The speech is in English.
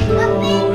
show.